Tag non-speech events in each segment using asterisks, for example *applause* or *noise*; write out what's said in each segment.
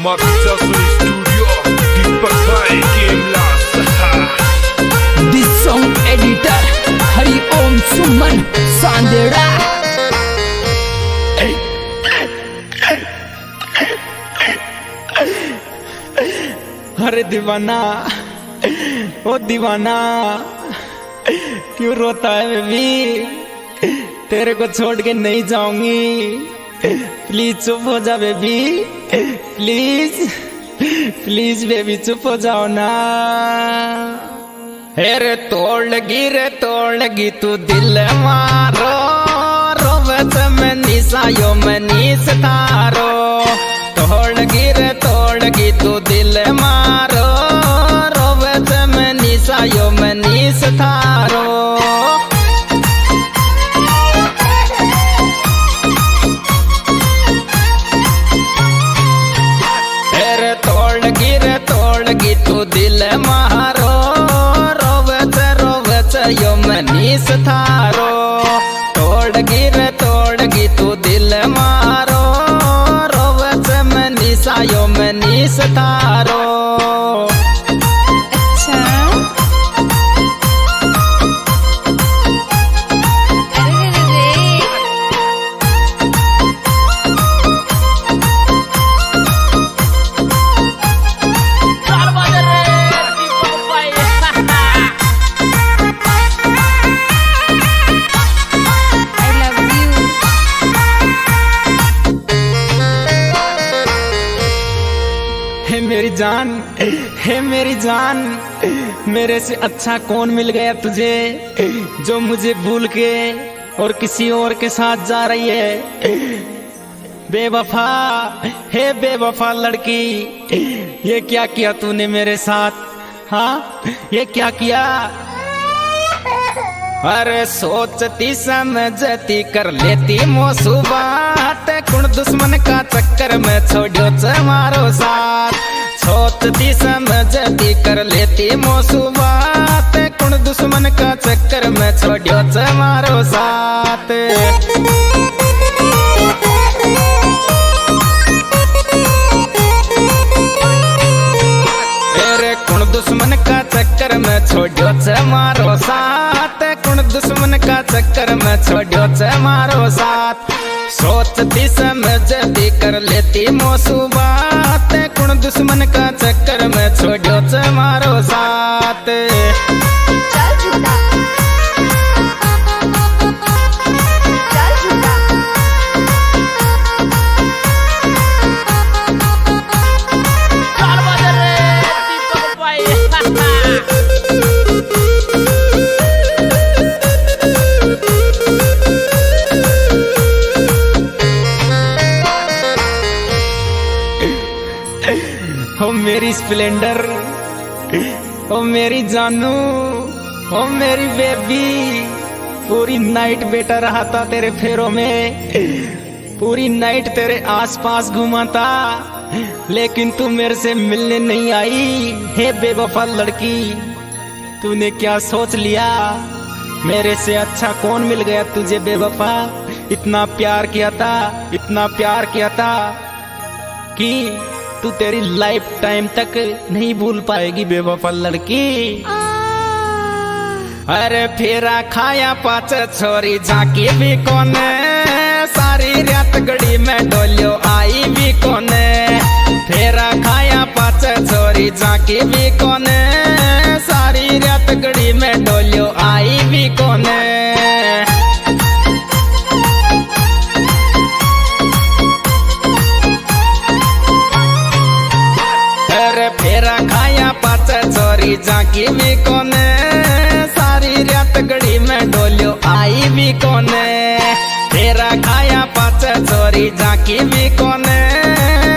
*laughs* अरे दीवाना ओ दीवाना क्यों रोता है बेबी? तेरे को छोड़ के नहीं जाऊँगी। प्लीज़ चुप हो जा बेबी प्लीज़ प्लीज़ बेबी चुप हो जाओ ना. अरे तोड़ लगी, रे तोड़ लगी, तू दिल मारो. रोवत में निशायो में तारो. तोड़ लगी, रे तोड़ तू दिल मारो. मेरे से अच्छा कौन मिल गया तुझे, जो मुझे भूल के और किसी और के साथ जा रही है? बेवफा, हे बेवफा लड़की, ये क्या किया तूने मेरे साथ? हाँ ये क्या किया? अरे सोचती, समझती, कर लेती मोसुबात कुण दुश्मन का चक्कर में छोड़ो मारो साथ। सोचती समझती कर लेती मोसुबात. कुण दुश्मन का चक्कर में छोड़ो मारो साथ. दुश्मन का चक्कर में छोड़ो छ मारो साथ. कुण दुश्मन का चक्कर में छोड़ो छ मारो साथ. सोचती समझती कर लेती मोसू बात कुण दुश्मन का चक्कर में छोड़ो मारो साथ। स्प्लेंडर ओ मेरी जानू, ओ मेरी बेबी, पूरी नाइट बेटा रहा था तेरे फेरों में। पूरी नाइट तेरे आसपास घूमा था लेकिन तू मेरे से मिलने नहीं आई। हे बेवफा लड़की, तूने क्या सोच लिया? मेरे से अच्छा कौन मिल गया तुझे बेवफा? इतना प्यार किया था, इतना प्यार किया था कि तू तेरी लाइफ टाइम तक नहीं भूल पाएगी बेवफा लड़की। अरे फेरा खाया पाच छोरी झाकी भी कोने? सारी रात गड़ी में डोलियो आई भी कोने? फेरा खाया पाच छोरी झाकी भी कोने? सारी रात गड़ी में डोलियो आई भी कोने? जाकी भी कोने, सारी रात गड़ी में डोलियो, आई भी कोने। तेरा खाया पाच चोरी जाकी भी कोने,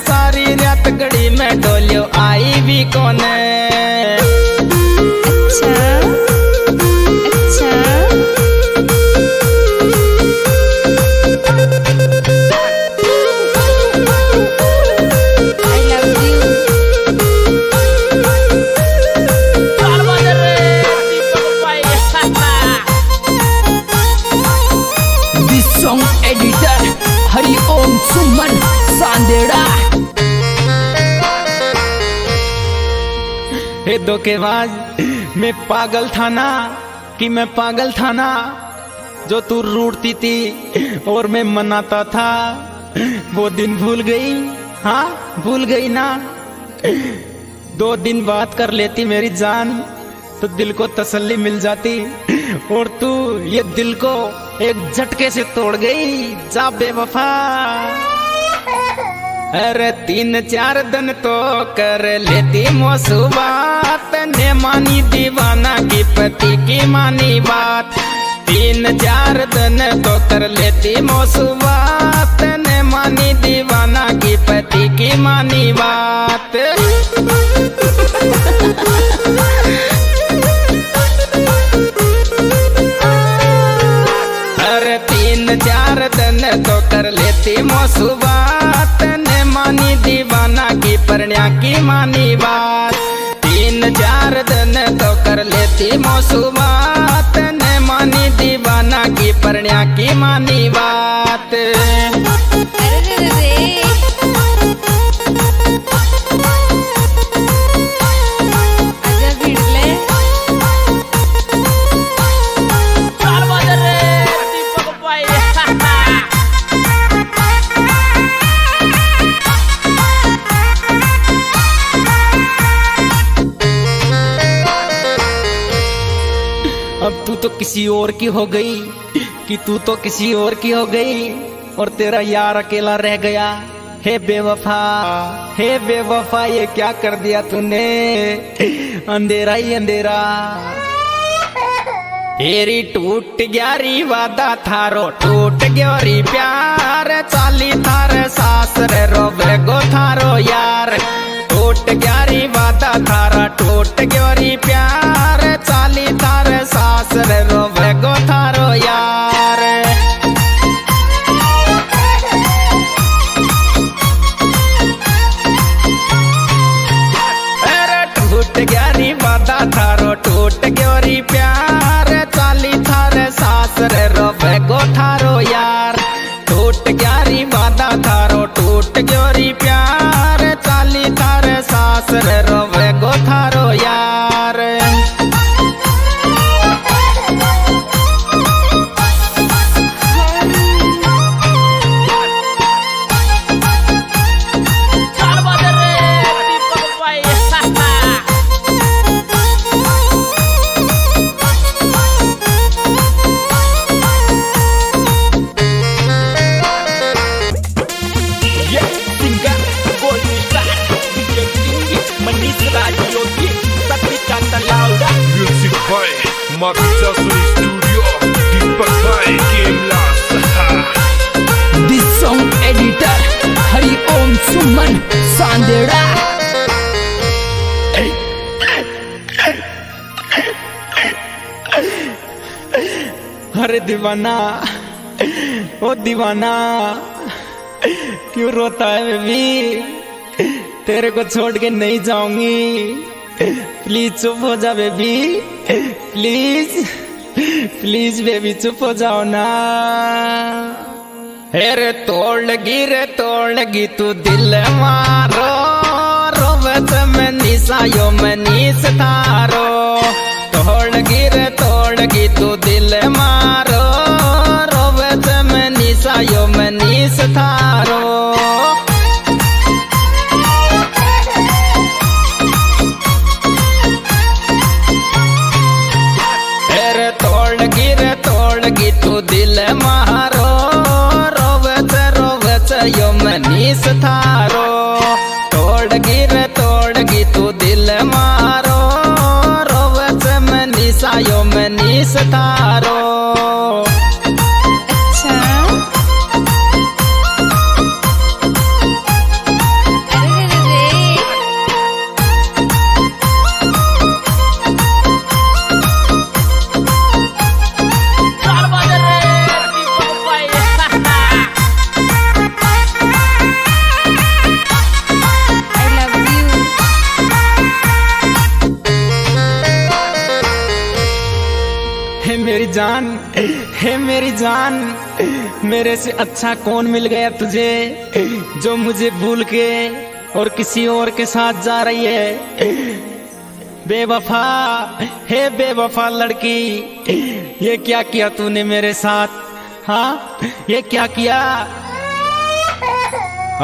सारी रात गड़ी में डोलियो, आई भी कोने। धोखेबाज मैं पागल था ना, कि मैं पागल था ना, जो तू रूटती थी और मैं मनाता था, वो दिन भूल गई हाँ भूल गई ना। दो दिन बात कर लेती मेरी जान तो दिल को तसल्ली मिल जाती, और तू ये दिल को एक झटके से तोड़ गई, जा बेवफा। अरे तीन चार दिन तो कर लेती मोसुबात। ने मानी दीवाना की पति की मानी बात। तीन चार दिन तो कर लेती मोसुबात। ने मानी दीवाना की पति की मानी बात। परण्या किसी और की हो गई कि तू तो किसी और की हो गई और तेरा यार अकेला रह गया। हे बेवफा हे बेवफा, ये क्या कर दिया तूने? अंधेरा ही अंधेरा। हेरी टूट ग्यारी वादा थारो, टूट ग्योरी प्यार। चाली थार सासर रोवे गो थारो यार। टूट ग्यारी वादा थारा, टूट ग्योरी प्यार। अरे दीवाना, ओ दीवाना, क्यों रोता है बेबी? तेरे को छोड़ के नहीं जाऊँगी। प्लीज़ चुप हो जा बेबी। प्लीज़ प्लीज़ बेबी चुप हो जाओ ना। हेरे तोड़ लगी रे तोड़ लगी तू दिल मारो। रोवत में निशायो में निस तारो। मनीसा मनीष मनीस मेरी जान, हे मेरी जान, मेरे से अच्छा कौन मिल गया तुझे, जो मुझे भूल के और किसी और के साथ जा रही है? बेवफा, हे बेवफा लड़की, ये क्या किया तूने मेरे साथ? हाँ ये क्या किया?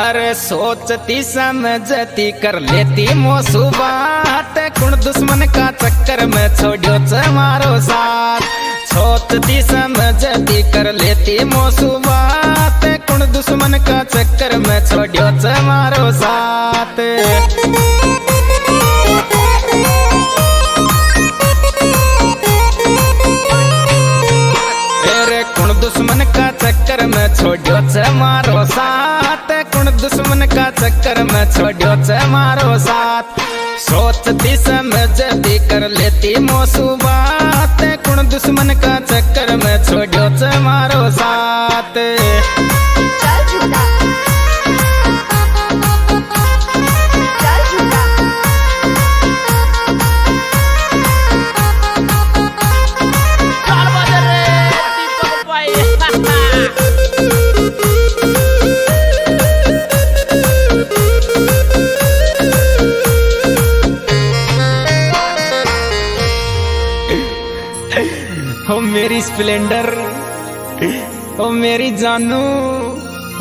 अरे सोचती, समझती, कर लेती मोसुबात कुण दुश्मन का चक्कर में छोड़ो मारो साथ। सोचती समझती कर लेती मोसुबात कुण दुश्मन का चक्कर में छोड़ो मारो साथ। दुश्मन का चक्कर में छोड़ो छ मारो साथ। कुण दुश्मन का चक्कर में छोड़ो छ मारो साथ। सोचती समझती कर लेती मोसू कुण दुश्मन का चक्कर में छोड़ो मारो साथ ओ मेरी स्प्लेंडर, ओ मेरी जानू,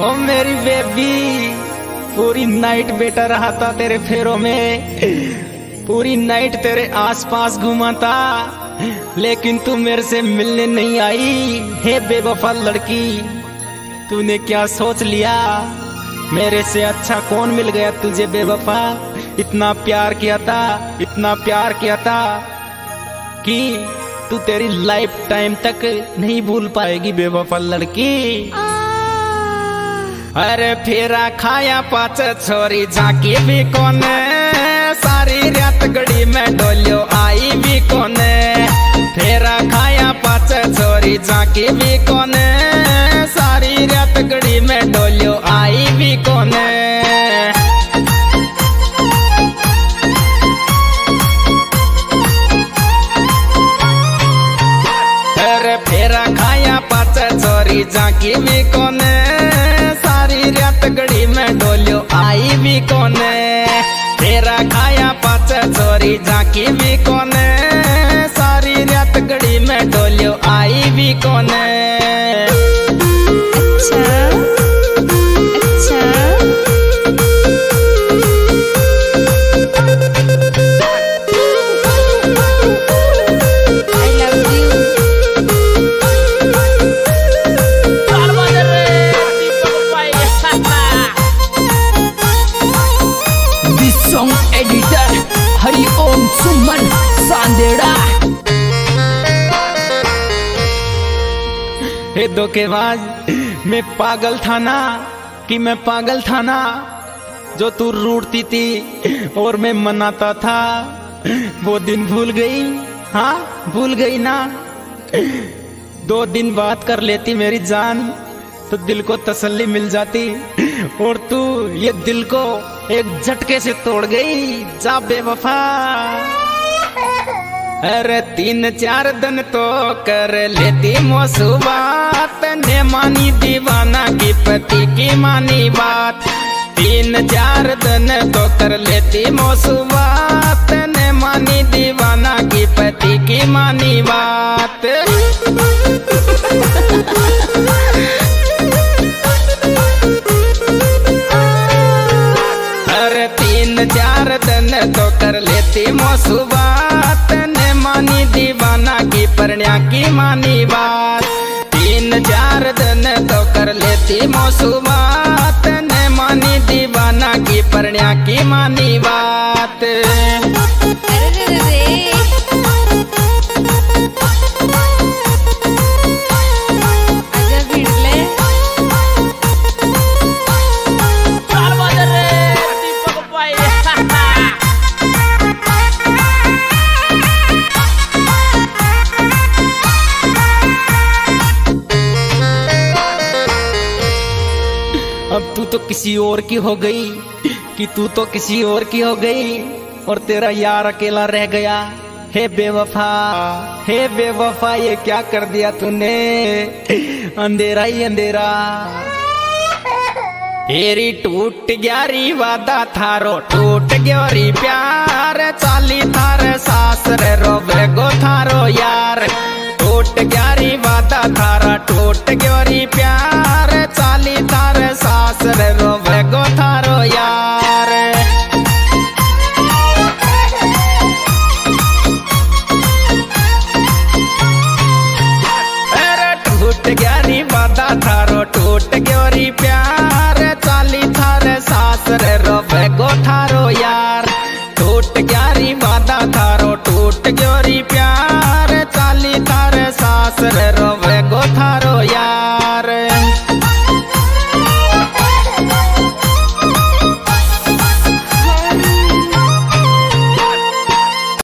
ओ मेरी बेबी। पूरी नाइट बेटा रहा था तेरे फेरों में, पूरी नाइट तेरे आसपास घूमा था लेकिन तू मेरे से मिलने नहीं आई। हे बेवफा लड़की, तूने क्या सोच लिया? मेरे से अच्छा कौन मिल गया तुझे बेवफा? इतना प्यार किया था, इतना प्यार किया था कि तू तेरी लाइफ टाइम तक नहीं भूल पाएगी बेवफा लड़की। अरे फेरा खाया पाच छोरी, झांकी भी कौन। सारी रात गड़ी में डोलियो आई भी कौन। फेरा खाया पाच छोरी, झांकी भी कौन। सारी रात गड़ी में डोलियो आई भी कोने। चोरी झांकी भी कोने, सारी रात गड़ी में डोलियो आई भी कोने। तेरा खाया पाच चोरी झांकी भी कोने, सारी रात गड़ी में डोलियो आई भी कोने। धोखेबाज मैं पागल था ना, कि मैं पागल था ना, जो तू रूटती थी और मैं मनाता था, वो दिन भूल गई हाँ भूल गई ना। दो दिन बात कर लेती मेरी जान तो दिल को तसल्ली मिल जाती, और तू ये दिल को एक झटके से तोड़ गई, जा बेवफा। अरे तीन चार दिन तो कर लेती मोसुबात। ने मानी दीवाना की पति की मानी बात। तीन चार दिन तो कर लेती मोसुबात। ने मानी दीवाना की मानी बात। तीन चार दिन तो कर लेती मौसुमात। ने मानी दीवाना की परण्या की मानी बात। और की हो गई कि तू तो किसी और की हो गई और तेरा यार अकेला रह गया। हे बेवफा हे बेवफा, ये क्या कर दिया तूने? अंधेरा ही अंधेरा। तेरी टूट गया री वादा थारो, टूट गया री प्यार। चाली थार सास रे रोवे गो थारो यार। टूट गया री वादा थारा, टूट गया री प्यार। चाली थार सास কথারই